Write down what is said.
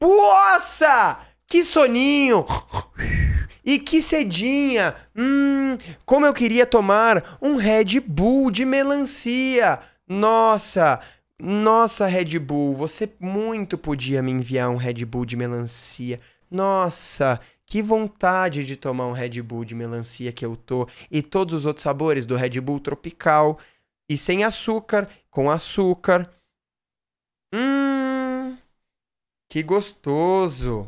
Nossa! Que soninho! E que cedinha! Hum, como eu queria tomar um Red Bull de melancia! Nossa! Nossa, Red Bull, você muito podia me enviar um Red Bull de melancia. Nossa, que vontade de tomar um Red Bull de melancia que eu tô. E todos os outros sabores do Red Bull tropical. E sem açúcar, com açúcar. Hum, que gostoso.